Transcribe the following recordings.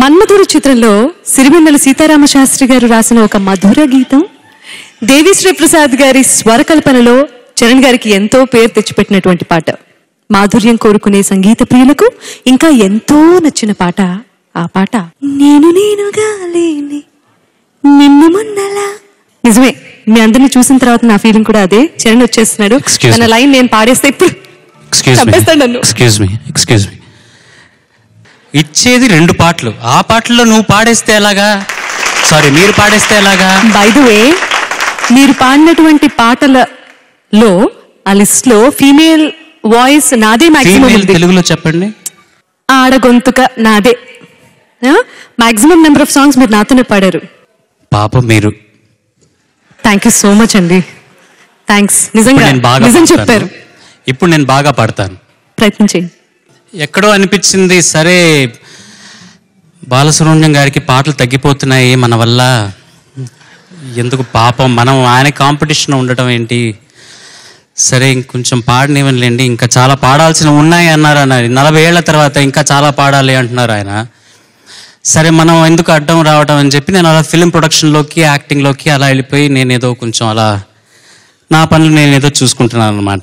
మన్మధుడు చిత్రంలో సిరివెన్నెల సీతారామ శాస్త్రి గారు రాసిన ఒక మధుర గీతం. దేవిశ్రీ ప్రసాద్ గారి స్వరకల్పనలో చరణ్ గారికి ఎంతో పేరు తెచ్చిపెట్టినటువంటి పాట. మాధుర్యం కోరుకునే సంగీత ప్రియులకు ఇంకా ఎంతో నచ్చిన పాట ఆ పాట. నేను నేనుగా లేని నిన్ను మొన్నలా. నిజమే మీ అందరిని చూసిన తర్వాత నా ఫీలింగ్ కూడా అదే. చరణ్ వచ్చేస్తున్నాడు. తన. లైన్ నేను పాడేస్తే ఇప్పుడు ఎక్స్క్యూజ్ మీ చంపేస్తాడు నన్ను. ఎక్స్క్యూజ్ మీ ఎక్స్క్యూజ్ మీ ఇచ్చేది రెండు పాటలు. ఆ పాటల్లో నువ్వు పాడేస్తే ఎలాగా? సారీ మీరు పాడేస్తే ఎలాగా? బై ద వే మీరు పాడినటువంటి పాటలలో ఆ లిస్ట్లో ఫీమేల్ వాయిస్ నాదే మాక్సిమం తెలుగులో చెప్పండి. ఆడగొంతుక నాదే. మాక్సిమం నెంబర్ ఆఫ్ సాంగ్స్ మీరు నాతోనే పాడారు. పాపం మీరు. థ్యాంక్ యూ సో మచ్ అండి. థ్యాంక్స్ నిజంగా నేను బాగా నిజం. చెప్పారు. ఇప్పుడు నేను బాగా పాడతాను. ప్రయత్నం చేయండి. ఎక్కడో అనిపించింది సరే బాలసుబ్రహ్మణ్యం గారికి పాటలు తగ్గిపోతున్నాయి మన వల్ల. ఎందుకు పాపం మనం ఆయన కాంపిటీషన్ ఉండటం ఏంటి? సరే ఇంకొంచెం పాడనివ్వనులేండి ఇంకా చాలా పాడాల్సిన ఉన్నాయి అన్నారు అన్నారు నలభై ఏళ్ళ తర్వాత ఇంకా చాలా పాడాలి అంటున్నారు ఆయన. సరే మనం ఎందుకు అడ్డం రావటం అని చెప్పి నేను అలా ఫిలిం ప్రొడక్షన్లోకి యాక్టింగ్లోకి అలా వెళ్ళిపోయి నేను ఏదో కొంచెం అలా నా పనులు నేను ఏదో చూసుకుంటున్నాను అనమాట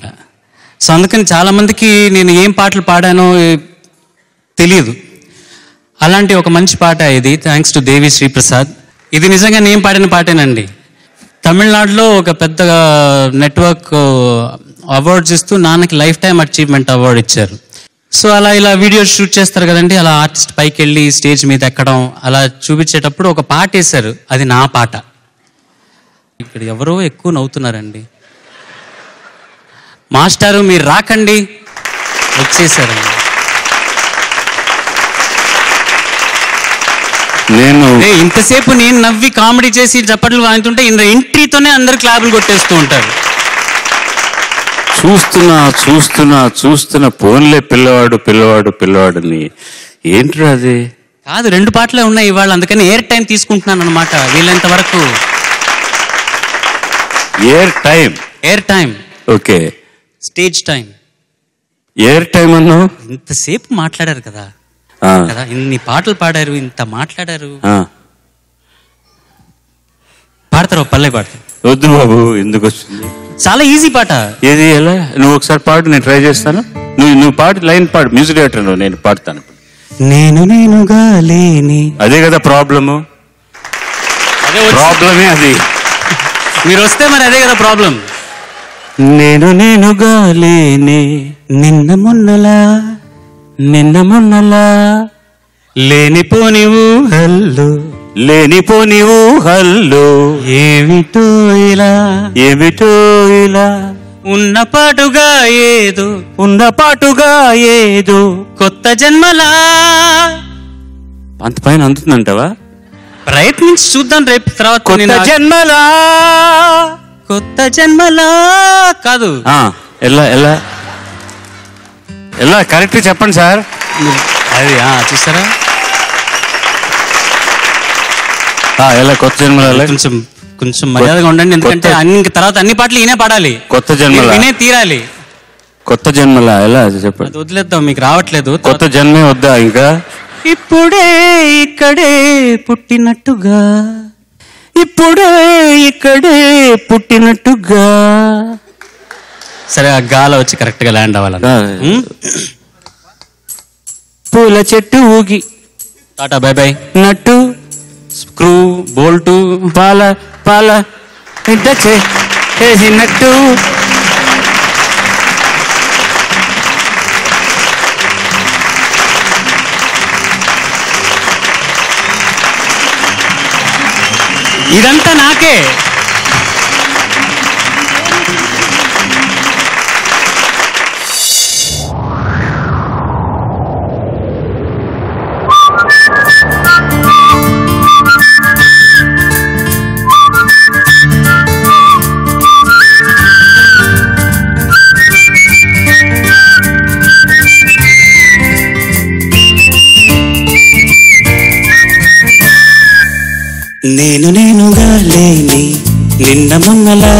సో అందుకని చాలామందికి నేను ఏం పాటలు పాడానో తెలియదు అలాంటి ఒక మంచి పాట ఇది. Thanks to Devi Sri Prasad. ఇది నిజంగా నేను పాడిన పాటేనండి. తమిళనాడులో ఒక పెద్ద నెట్వర్క్ అవార్డ్స్ ఇస్తూ నాన్నకి లైఫ్ టైం అచీవ్మెంట్ అవార్డు ఇచ్చారు. సో అలా ఇలా వీడియో షూట్ చేస్తారు కదండి అలా ఆర్టిస్ట్ పైకి వెళ్ళి స్టేజ్ మీద ఎక్కడం అలా చూపించేటప్పుడు ఒక పాట వేశారు అది నా పాట. ఇక్కడ ఎవరో ఎక్కువ నవ్వుతున్నారండి. మాస్టారు మీరు రాకండి వచ్చేసారండి. నేను ఇంతసేపు నేను నవ్వి కామెడీ చేసి చప్పట్లు వాంతుంటే ఇంత ఎంట్రీతోనే అందరు క్లాపులు కొట్టేస్తూ ఉంటారు. చూస్తున్నా చూస్తున్నా చూస్తున్నా పోన్లే పిల్లవాడు పిల్లవాడు పిల్లవాడని ఏంట్రా అది? కాదు రెండు పాటలే ఉన్నాయి ఇవాళ అందుకని ఎయిర్ టైం తీసుకుంటున్నాను అనమాట వీళ్ళంత వరకు. Air time air time okay stage time air time అన్నావు? ఇంతసేపు మాట్లాడారు కదా. కదా? ఇన్ని పాటలు పాడారు ఇంత మాట్లాడారు. పాడతారు పల్లె పాడతారు వద్దు బాబు ఎందుకు వచ్చింది? చాలా ఈజీ పాట. ఏది ఎలా? నువ్వు ఒకసారి పాడు నేను ట్రై చేస్తాను. నువ్వు నువ్వు పాడు లైన్ పాడు మ్యూజిక్ డైరెక్టర్ నువ్వు నేను పాడతాను. నేను నేనుగా లేని అదే కదా ప్రాబ్లము? ప్రాబ్లమే అది. మీరు వస్తే మరి అదే కదా ప్రాబ్లం. నేను నేనుగా లేనే నిన్న మొన్నలా నిన్న మొన్నలా. లేనిపోని ఊహల్లో లేనిపోని ఊహల్లో. ఏమిటో ఇలా? ఏమిటో ఇలా? ఉన్న పాటుగా ఏదో ఉన్న పాటుగా ఏదో కొత్త జన్మలా. అంత పైన అందుతుందంటావా? ప్రయత్నించి చూద్దాం రేపు తర్వాత కొత్త జన్మలా. కొత్త జన్మలా కాదు. ఎలా ఎలా? ఎలా? కరెక్ట్ చెప్పండి సార్. అది ఆ, ఎలా? కొత్త జన్మల? కొంచెం కొంచెం మర్యాదగా ఉండండి ఎందుకంటే అన్ని ఇంక తర్వాత అన్ని పాటలు ఈయనే పాడాలి. కొత్త జన్మల? మీరు వినే తీరాలి. కొత్త జన్మల? ఎలా? చెప్పండి. వదిలేద్దాం మీకు రావట్లేదు. కొత్త జన్మే వద్దా ఇంకా? ఇప్పుడే ఇక్కడే పుట్టినట్టుగా. ఇప్పుడే ఇక్కడే పుట్టినట్టుగా. సరే ఆ గాల వచ్చి కరెక్ట్గా ల్యాండ్. ఉమ్? పూల చెట్టు ఊగి. Tata bye bye nut screw bolt. పాల పాల చేసినట్టు. ఇదంతా నాకే. నేను నేనుగా లేని నిన్న మొన్నలా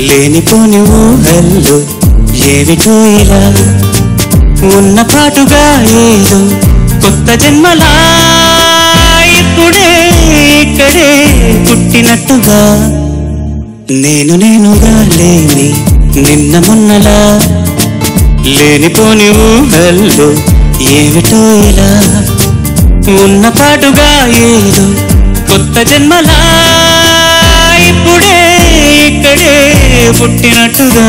లేనిపోని ఊహల్లో ఏమిటో ఇలా ఉన్న పాటుగా ఏదో కొత్త జన్మలా ఇప్పుడే ఇక్కడే పుట్టినట్టుగా నేను నేనుగా లేని నిన్న మొన్నలా లేనిపోని ఊహల్లో ఏమిటో ఇలా ఉన్న పాటుగా ఏదో కొత్త జన్మలా ఇప్పుడే ఇక్కడే పుట్టినట్టుగా.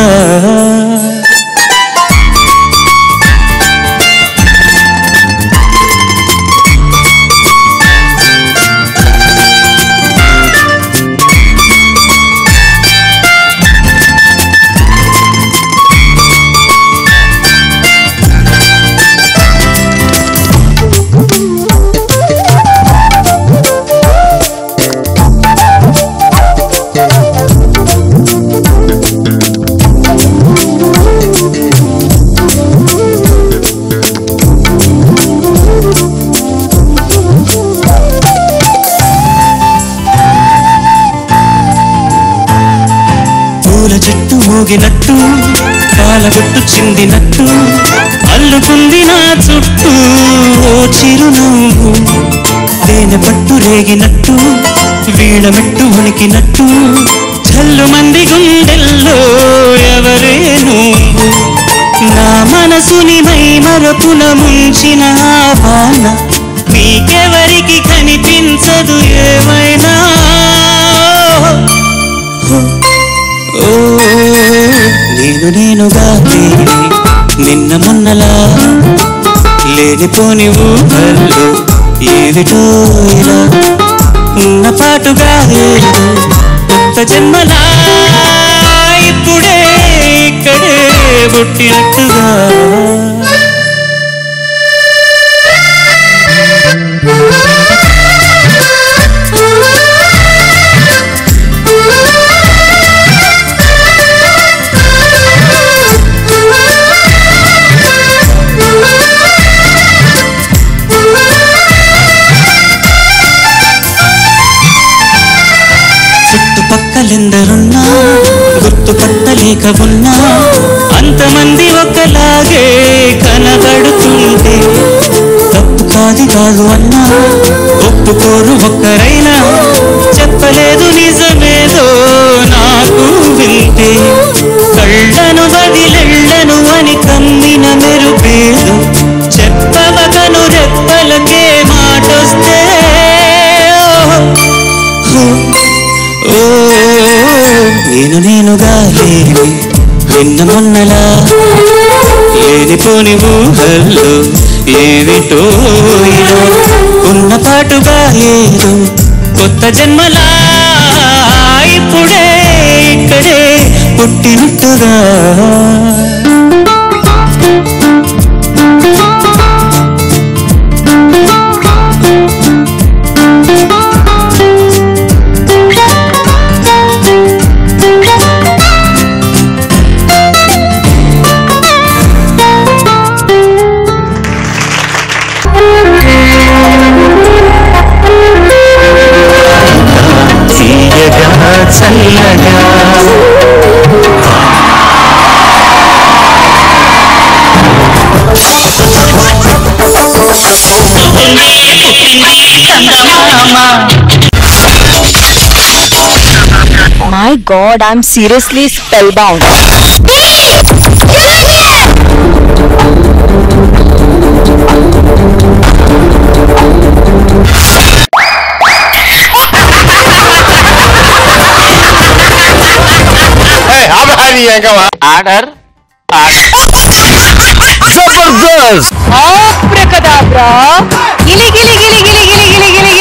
పొంగినట్టు కాలగొట్టు చిందినట్టు అల్లుకుంది నా చుట్టూ ఓ చిరునవ్వు. తేనె పట్టు రేగినట్టు వీణమెట్టు ఉనికినట్టు చల్లు మంది గుండెల్లో ఎవరే నువ్వు. నా మనసుని మై మరపున ముంచిన ఆవాన నీకెవరికి కనిపించదు ఏమైనా? ఓ. నేను నేనుగా నిన్న మొన్నలా లేనిపోని ఊహల్లో ఏమిటో ఇలా ఉన్న పాటుగా కొత్త జన్మలా ఇప్పుడే ఇక్కడే పుట్టినట్టుగా. ఎందరున్నా గుర్తు పట్టలేక ఉన్నా అంతమంది ఒకలాగే కనబడుతుంటే తప్పు కాదు కాదు అన్నా ఒప్పుకోరు ఒక్కరైనా చెప్పలేదు నేనుగా లేని నిన్న మొన్నలా. లేనిపోని ఊహల్లో ఏమిటో ఉన్న పాటుగా లేదు కొత్త జన్మలా. ఇప్పుడే ఇక్కడే పుట్టినట్టుగా. My god, I'm seriously spellbound. Order. Order. Zabardast. Abracadabra. Gilly, gilly, gilly, gilly, gilly, gilly, gilly.